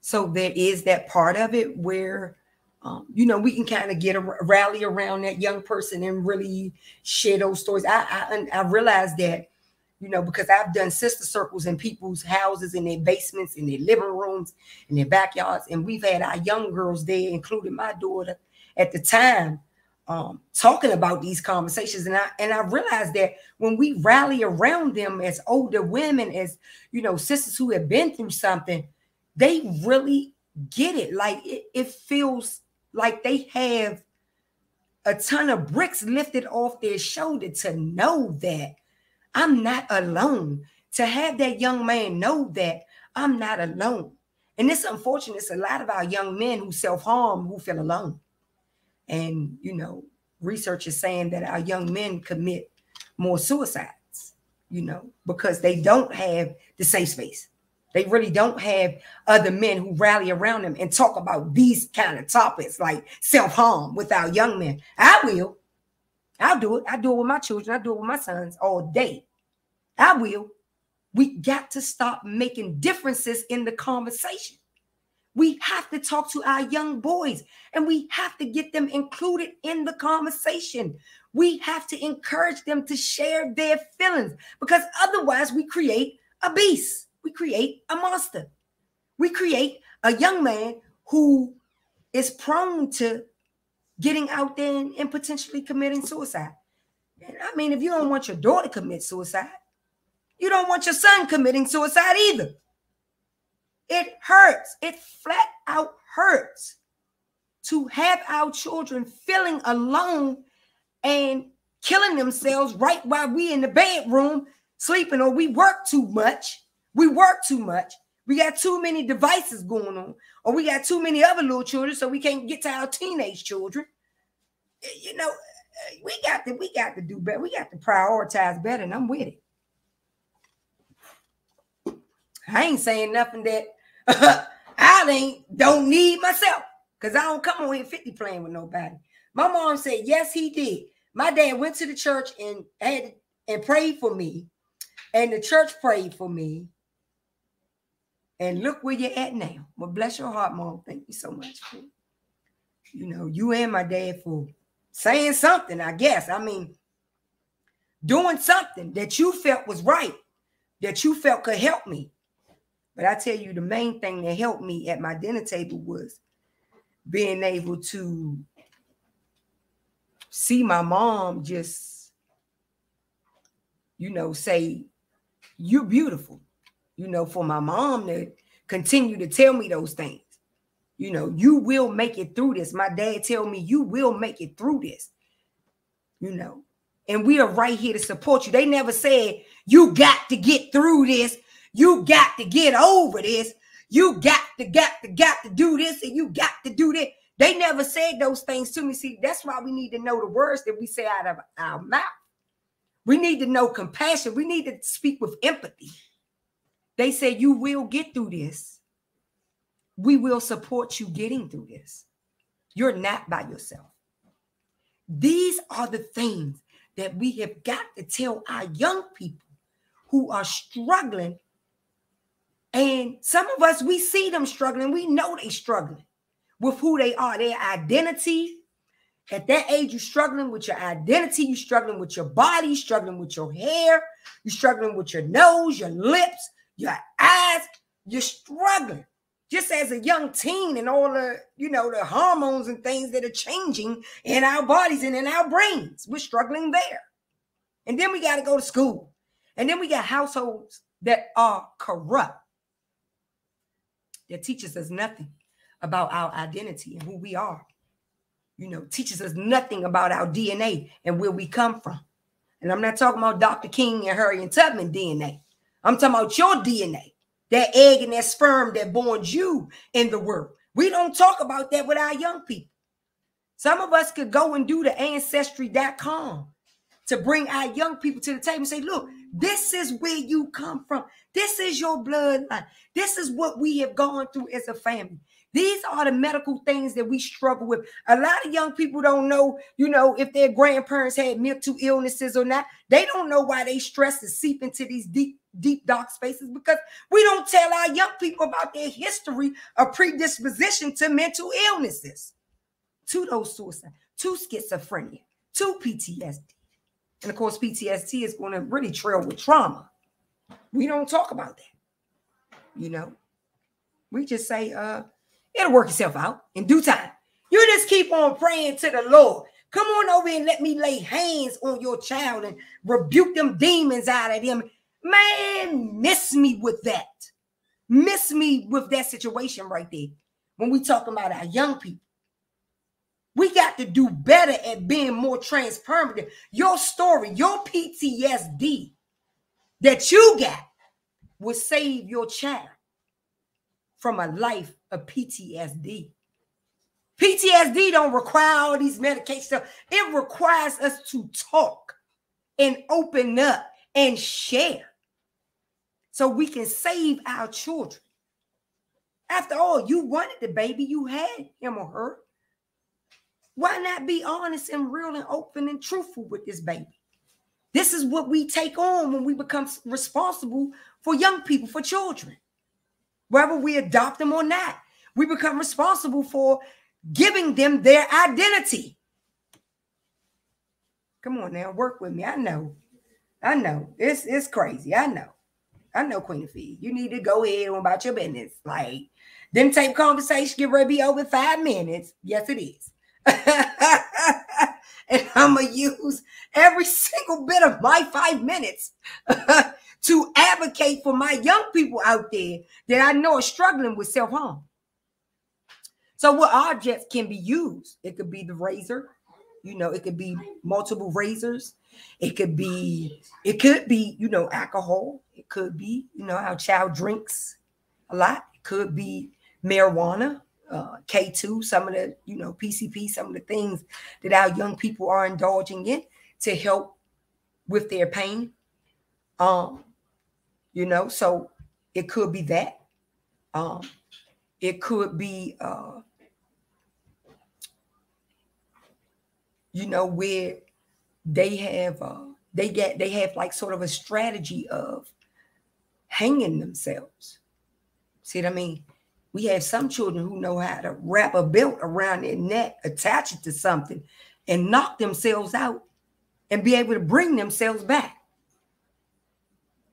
So there is that part of it where, um, you know, we can kind of get a rally around that young person and really share those stories. I I, I realized that you know, because I've done sister circles in people's houses, in their basements, in their living rooms, in their backyards. And we've had our young girls there, including my daughter at the time, um, talking about these conversations. And I and I realized that when we rally around them as older women, as you know, sisters who have been through something, they really get it. Like it, it feels like they have a ton of bricks lifted off their shoulder to know that I'm not alone. To have that young man know that I'm not alone. And it's unfortunate, it's a lot of our young men who self-harm who feel alone. And you know, research is saying that our young men commit more suicides, you know, because they don't have the safe space. They really don't have other men who rally around them and talk about these kind of topics like self-harm with our young men. I will. I'll do it. I do it with my children. I do it with my sons all day. I will. We got to stop making differences in the conversation. We have to talk to our young boys and we have to get them included in the conversation. We have to encourage them to share their feelings because otherwise we create a beast. We create a monster. We create a young man who is prone to getting out there and, and potentially committing suicide. And I mean, if you don't want your daughter to commit suicide, you don't want your son committing suicide either. It hurts. It flat out hurts to have our children feeling alone and killing themselves right while we in the bedroom sleeping or we work too much. We work too much. We got too many devices going on, or we got too many other little children, so we can't get to our teenage children. You know, uh, we got to we got to do better. We got to prioritize better, and I'm with it. I ain't saying nothing that *laughs* I ain't don't need myself because I don't come on here 50 playing with nobody. My mom said, yes, he did. My dad went to the church and had and prayed for me, and the church prayed for me. And look where you're at now. Well, bless your heart, mom. Thank you so much you know, you and my dad for saying something, I guess. I mean, doing something that you felt was right, that you felt could help me. But I tell you, the main thing that helped me at my dinner table was being able to see my mom just, you know, say, You're beautiful. You know, for my mom to continue to tell me those things. You know, you will make it through this. My dad tell me you will make it through this. You know, and we are right here to support you. They never said you got to get through this. You got to get over this. You got to, got to, got to do this and you got to do that. They never said those things to me. See, that's why we need to know the words that we say out of our mouth. We need to know compassion. We need to speak with empathy. They say you will get through this. We will support you getting through this. You're not by yourself. These are the things that we have got to tell our young people who are struggling and some of us, we see them struggling. We know they struggling with who they are, their identity. At that age, you're struggling with your identity. You're struggling with your body. You're struggling with your hair. You're struggling with your nose, your lips, your eyes. You're struggling. Just as a young teen and all the, you know, the hormones and things that are changing in our bodies and in our brains. We're struggling there. And then we got to go to school. And then we got households that are corrupt that teaches us nothing about our identity and who we are. You know, teaches us nothing about our DNA and where we come from. And I'm not talking about Dr. King and Harriet Tubman DNA. I'm talking about your DNA, that egg and that sperm that born you in the world. We don't talk about that with our young people. Some of us could go and do the ancestry.com to bring our young people to the table and say, look, this is where you come from. This is your bloodline. This is what we have gone through as a family. These are the medical things that we struggle with. A lot of young people don't know, you know, if their grandparents had mental illnesses or not. They don't know why they stress is seep into these deep, deep, dark spaces because we don't tell our young people about their history of predisposition to mental illnesses, to those suicide, to schizophrenia, to PTSD. And of course, PTSD is going to really trail with trauma. We don't talk about that. You know, we just say, uh, it'll work itself out in due time. You just keep on praying to the Lord. Come on over and let me lay hands on your child and rebuke them demons out of them. Man, miss me with that. Miss me with that situation right there. When we talk about our young people, we got to do better at being more transparent. Your story, your PTSD that you got will save your child from a life of PTSD. PTSD don't require all these medications. It requires us to talk and open up and share so we can save our children. After all, you wanted the baby, you had him or her. Why not be honest and real and open and truthful with this baby? This is what we take on when we become responsible for young people, for children. Whether we adopt them or not, we become responsible for giving them their identity. Come on now, work with me. I know. I know. It's it's crazy. I know. I know, Queen Afi. You need to go ahead on about your business. Like them tape conversation get ready to be over five minutes. Yes, it is. *laughs* and I'm gonna use every single bit of my five minutes *laughs* to advocate for my young people out there that I know are struggling with self-harm. So what objects can be used? It could be the razor, you know, it could be multiple razors. It could be, it could be, you know, alcohol. It could be, you know, how child drinks a lot. It could be marijuana, uh, K2, some of the, you know, PCP, some of the things that our young people are indulging in to help with their pain. Um, you know, so it could be that. Um, it could be uh you know, where they have uh they get they have like sort of a strategy of hanging themselves. See what I mean? We have some children who know how to wrap a belt around their neck, attach it to something, and knock themselves out and be able to bring themselves back.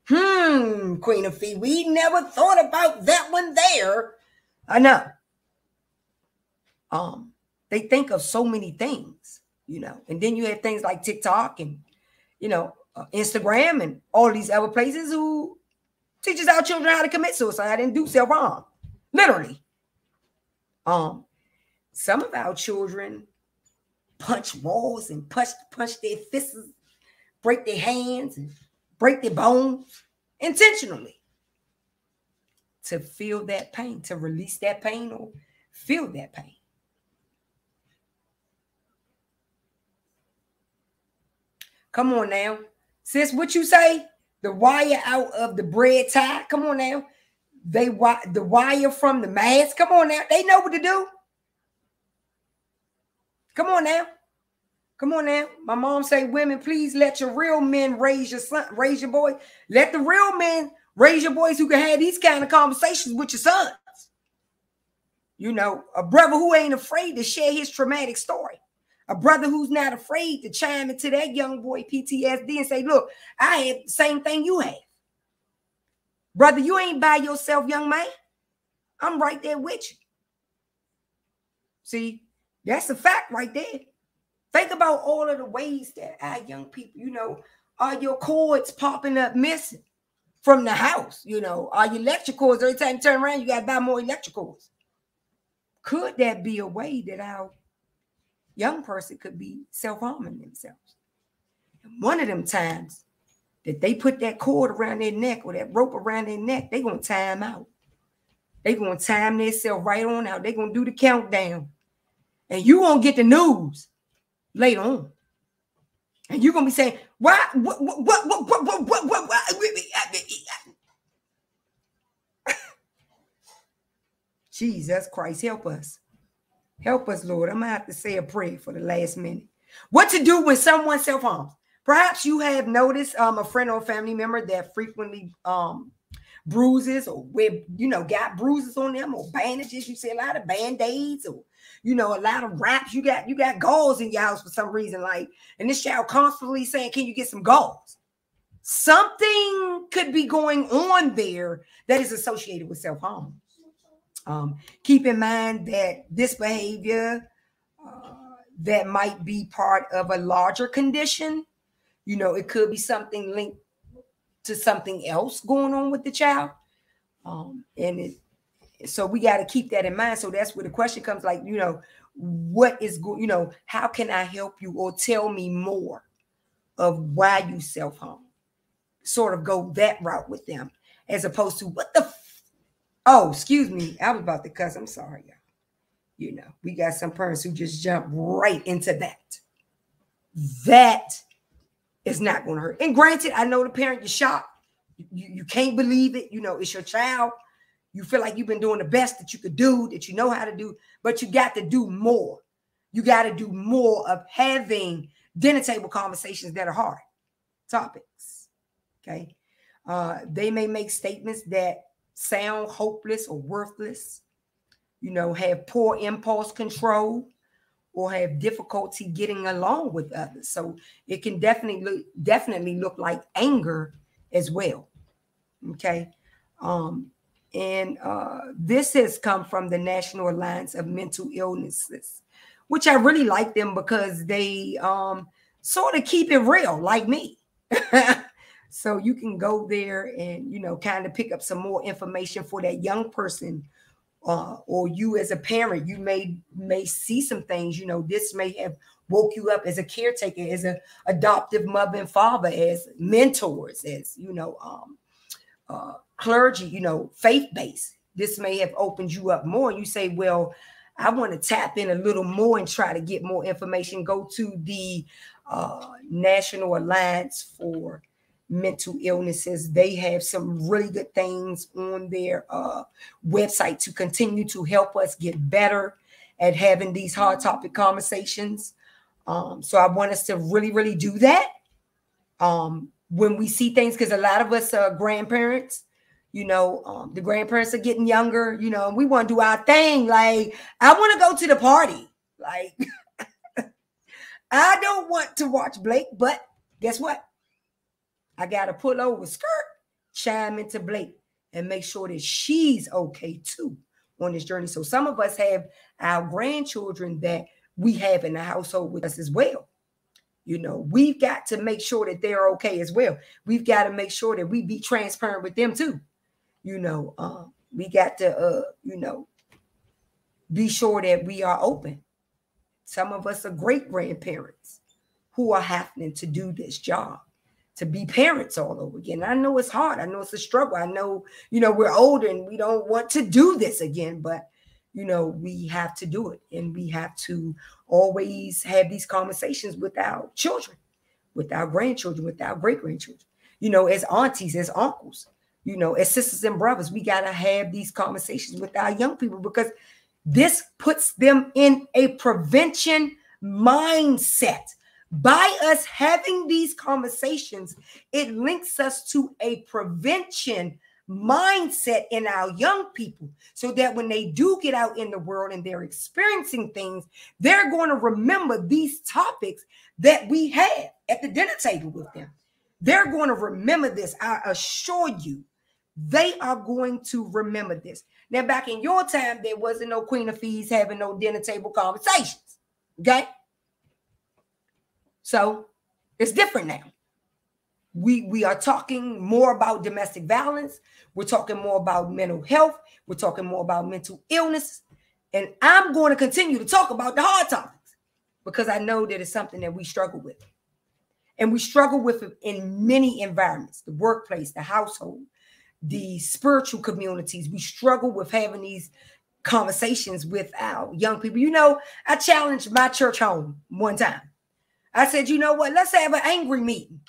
Hmm, Queen Afi, we never thought about that one there. I know. Um, they think of so many things you know. And then you have things like TikTok and, you know, uh, Instagram and all these other places who teaches our children how to commit suicide and do self harm, literally. Um, some of our children punch walls and punch punch their fists, break their hands and break their bones intentionally to feel that pain, to release that pain or feel that pain. Come on now. Sis, what you say? The wire out of the bread tie. Come on now. They the wire from the mask. Come on now. They know what to do. Come on now. Come on now. My mom say, women, please let your real men raise your son, raise your boy. Let the real men raise your boys who can have these kind of conversations with your sons. You know, a brother who ain't afraid to share his traumatic story a brother who's not afraid to chime into that young boy PTSD and say, Look, I have the same thing you have. Brother, you ain't by yourself, young man. I'm right there with you. See, that's a fact right there. Think about all of the ways that our young people, you know, are your cords popping up missing from the house? You know, are your electric cords every time you turn around, you got to buy more electric cords? Could that be a way that our young person could be self-harming themselves. And one of them times they put that cord around their neck or that rope around their neck, they're gonna time out. They're gonna time themselves right on out. They're gonna do the countdown. And you won't get the news later on. And you're gonna be saying, why what what what what what what what, what, what *laughs* Jesus Christ, help us. Help us, Lord. I'm to have to say a prayer for the last minute. What to do when someone self harms? Perhaps you have noticed um, a friend or family member that frequently um, bruises or where you know got bruises on them or bandages. You see a lot of band-aids or you know a lot of wraps. You got you got gauze in your house for some reason. Like, and this child constantly saying, "Can you get some gauze?" Something could be going on there that is associated with self-harm. Um, keep in mind that this behavior, uh, that might be part of a larger condition. You know, it could be something linked to something else going on with the child. Um, and it, so we got to keep that in mind. So that's where the question comes like, you know, what is going, you know, how can I help you or tell me more of why you self harm? Sort of go that route with them as opposed to what the, oh, excuse me, I was about to cuss. I'm sorry, y'all. You know, we got some parents who just jump right into that. That is not going to hurt. And granted, I know the parent, you're shocked. You, you can't believe it. You know, it's your child. You feel like you've been doing the best that you could do, that you know how to do, but you got to do more. You got to do more of having dinner table conversations that are hard topics. Okay. Uh, they may make statements that sound hopeless or worthless you know, have poor impulse control or have difficulty getting along with others. So it can definitely definitely look like anger as well. Okay. Um, and uh, this has come from the National Alliance of Mental Illnesses, which I really like them because they um, sort of keep it real, like me. *laughs* so you can go there and you know kind of pick up some more information for that young person uh, or you as a parent, you may may see some things. You know, this may have woke you up as a caretaker, as a adoptive mother and father, as mentors, as you know, um, uh, clergy. You know, faith based. This may have opened you up more. You say, well. I want to tap in a little more and try to get more information. Go to the uh, National Alliance for mental illnesses. They have some really good things on their uh, website to continue to help us get better at having these hard topic conversations. Um, so I want us to really, really do that um, when we see things, because a lot of us are grandparents. You know, um, the grandparents are getting younger. You know, we want to do our thing. Like, I want to go to the party. Like, *laughs* I don't want to watch Blake, but guess what? I got to pull over skirt, chime into Blake, and make sure that she's okay too on this journey. So some of us have our grandchildren that we have in the household with us as well. You know, we've got to make sure that they're okay as well. We've got to make sure that we be transparent with them too. You know, uh, we got to, uh, you know, be sure that we are open. Some of us are great grandparents who are having to do this job to be parents all over again. I know it's hard. I know it's a struggle. I know, you know, we're older and we don't want to do this again, but you know, we have to do it and we have to always have these conversations with our children, with our grandchildren, with our great grandchildren, you know, as aunties, as uncles, you know, as sisters and brothers. We got to have these conversations with our young people because this puts them in a prevention mindset by us having these conversations, it links us to a prevention mindset in our young people so that when they do get out in the world and they're experiencing things, they're going to remember these topics that we had at the dinner table with them. They're going to remember this. I assure you, they are going to remember this. Now, back in your time, there wasn't no Queen Afis having no dinner table conversations. Okay. So it's different now. We we are talking more about domestic violence. We're talking more about mental health. We're talking more about mental illness. And I'm going to continue to talk about the hard topics because I know that it's something that we struggle with. And we struggle with it in many environments the workplace, the household, the spiritual communities. We struggle with having these conversations with our young people. You know, I challenged my church home one time. I said, you know what? Let's have an angry meeting.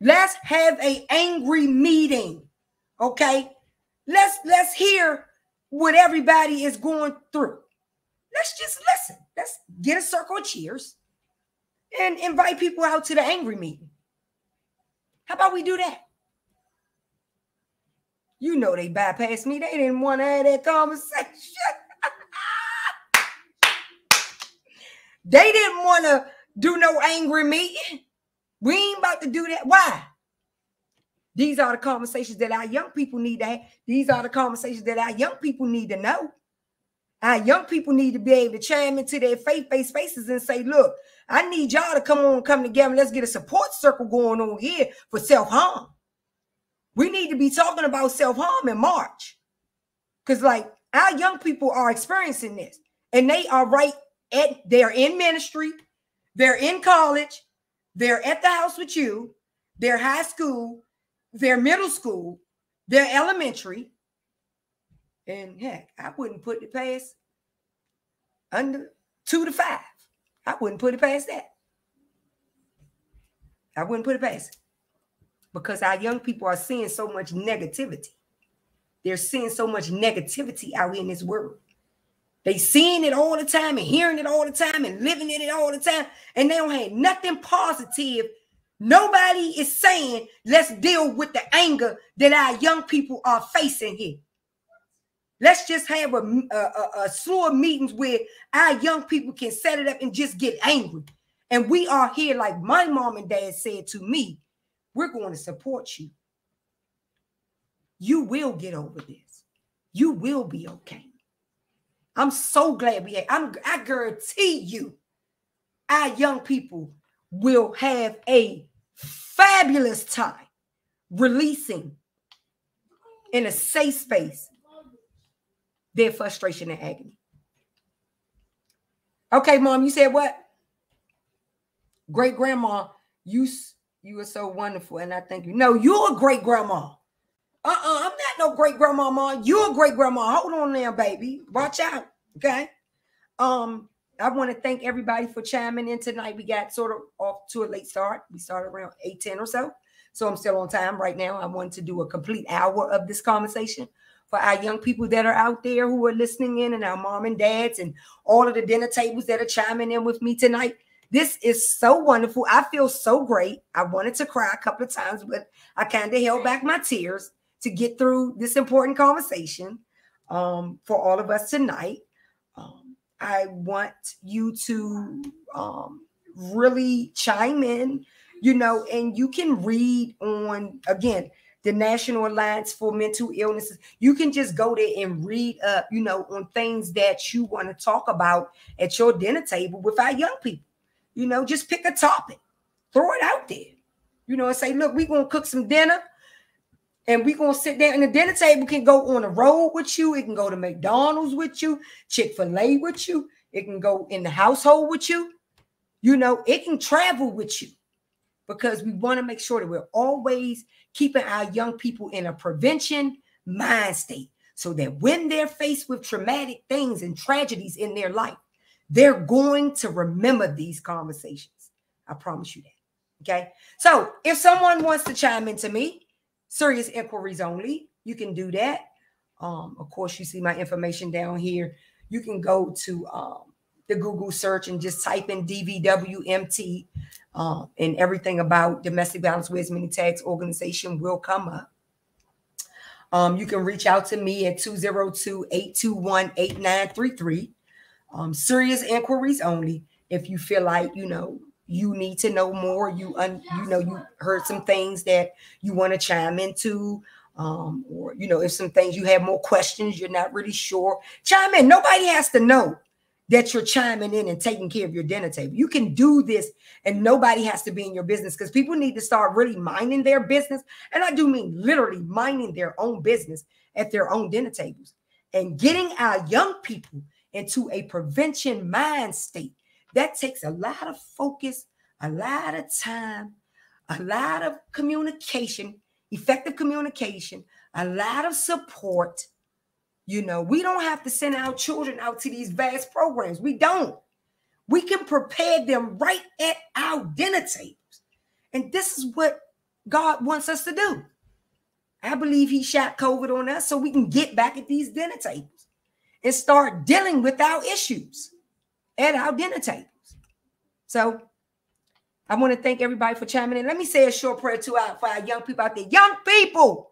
Let's have a angry meeting. Okay? Let's let's hear what everybody is going through. Let's just listen. Let's get a circle of cheers and invite people out to the angry meeting. How about we do that? You know they bypassed me. They didn't want to have that conversation. They didn't want to do no angry meeting. We ain't about to do that. Why? These are the conversations that our young people need to have. These are the conversations that our young people need to know. Our young people need to be able to chime into their faith-based spaces and say, look, I need y'all to come on, come together. Let's get a support circle going on here for self-harm. We need to be talking about self-harm in March. Because like our young people are experiencing this and they are right at they're in ministry, they're in college, they're at the house with you, they're high school, they're middle school, they're elementary. And heck, I wouldn't put it past under two to five. I wouldn't put it past that. I wouldn't put it past because our young people are seeing so much negativity. They're seeing so much negativity out in this world. They seeing it all the time and hearing it all the time and living in it all the time, and they don't have nothing positive. Nobody is saying, let's deal with the anger that our young people are facing here. Let's just have a, a, a slew of meetings where our young people can set it up and just get angry. And we are here, like my mom and dad said to me, we're going to support you. You will get over this. You will be okay. I'm so glad we have. I'm, I guarantee you, our young people will have a fabulous time releasing in a safe space their frustration and agony. Okay, mom, you said what? Great grandma, you you are so wonderful, and I thank you. No, you're a great grandma. Uh-uh, I'm not no great grandmama. You're a great grandma. Hold on there, baby. Watch out. Okay. Um, I want to thank everybody for chiming in tonight. We got sort of off to a late start. We started around 8 10 or so. So I'm still on time right now. I wanted to do a complete hour of this conversation for our young people that are out there who are listening in, and our mom and dads, and all of the dinner tables that are chiming in with me tonight. This is so wonderful. I feel so great. I wanted to cry a couple of times, but I kind of held back my tears to get through this important conversation um, for all of us tonight. Um, I want you to um, really chime in, you know, and you can read on again the National Alliance for Mental Illnesses. You can just go there and read up, you know, on things that you want to talk about at your dinner table with our young people. You know, just pick a topic, throw it out there, you know, and say, look, we're going to cook some dinner and we're gonna sit down and the dinner table can go on the road with you. It can go to McDonald's with you, Chick-fil-A with you, it can go in the household with you. You know, it can travel with you because we want to make sure that we're always keeping our young people in a prevention mind state so that when they're faced with traumatic things and tragedies in their life, they're going to remember these conversations. I promise you that. Okay. So if someone wants to chime into me, serious inquiries only. You can do that. Um, of course, you see my information down here. You can go to um, the Google search and just type in DVWMT, um, and everything about domestic violence wears many tags organization will come up. Um, you can reach out to me at 202-821-8933. Um, serious inquiries only. If you feel like, you know, you need to know more. You un, you know you heard some things that you want to chime into um, or you know if some things you have more questions you're not really sure chime in. Nobody has to know that you're chiming in and taking care of your dinner table. You can do this and nobody has to be in your business because people need to start really minding their business. And i do mean literally minding their own business at their own dinner tables and getting our young people into a prevention mind state that takes a lot of focus, a lot of time, a lot of communication, effective communication, a lot of support. You know, we don't have to send our children out to these vast programs. We don't. We can prepare them right at our dinner tables. And this is what God wants us to do. I believe He shot COVID on us so we can get back at these dinner tables and start dealing with our issues at our dinner tables. So I want to thank everybody for chiming in. Let me say a short prayer to our, uh, for our young people out there. Young people,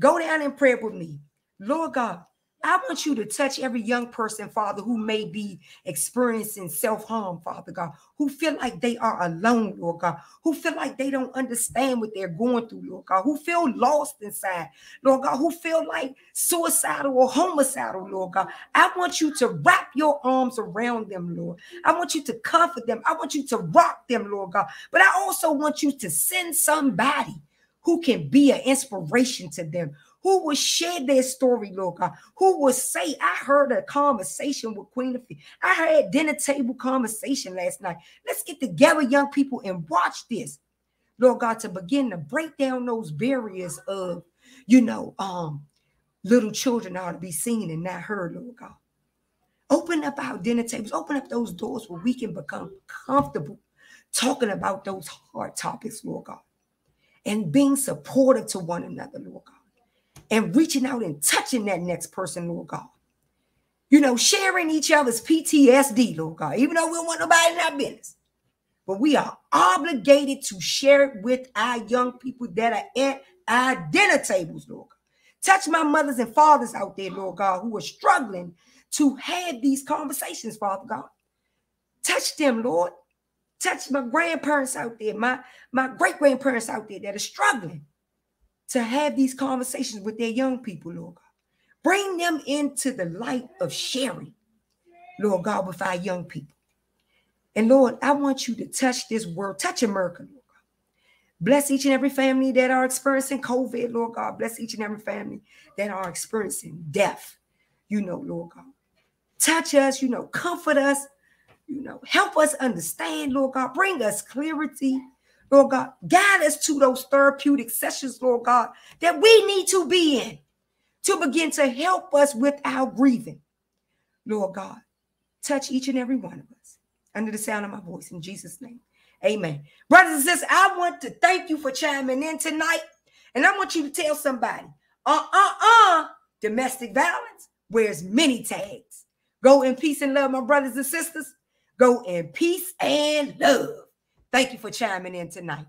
go down and pray with me. Lord God, I want you to touch every young person, Father, who may be experiencing self harm, Father God, who feel like they are alone, Lord God, who feel like they don't understand what they're going through, Lord God, who feel lost inside, Lord God, who feel like suicidal or homicidal, Lord God. I want you to wrap your arms around them, Lord. I want you to comfort them. I want you to rock them, Lord God. But I also want you to send somebody who can be an inspiration to them, who will share their story, Lord God, who will say, I heard a conversation with Queen of I had dinner table conversation last night. Let's get together, young people, and watch this. Lord God, to begin to break down those barriers of, you know, um, little children ought to be seen and not heard, Lord God. Open up our dinner tables, open up those doors where we can become comfortable talking about those hard topics, Lord God, and being supportive to one another, Lord God and reaching out and touching that next person, Lord God. You know, sharing each other's PTSD, Lord God, even though we don't want nobody in our business. But we are obligated to share it with our young people that are at our dinner tables, Lord God. Touch my mothers and fathers out there, Lord God, who are struggling to have these conversations, Father God. Touch them, Lord. Touch my grandparents out there, my, my great grandparents out there that are struggling to have these conversations with their young people, Lord God. Bring them into the light of sharing, Lord God, with our young people. And Lord, I want you to touch this world, touch America, Lord God. Bless each and every family that are experiencing COVID, Lord God. Bless each and every family that are experiencing death, you know, Lord God. Touch us, you know, comfort us, you know, help us understand, Lord God. Bring us clarity Lord God. Guide us to those therapeutic sessions, Lord God, that we need to be in to begin to help us with our grieving. Lord God, touch each and every one of us under the sound of my voice in Jesus' name. Amen. Brothers and sisters, I want to thank you for chiming in tonight. And I want you to tell somebody, uh uh uh, domestic violence wears many tags. Go in peace and love, my brothers and sisters. Go in peace and love. Thank you for chiming in tonight.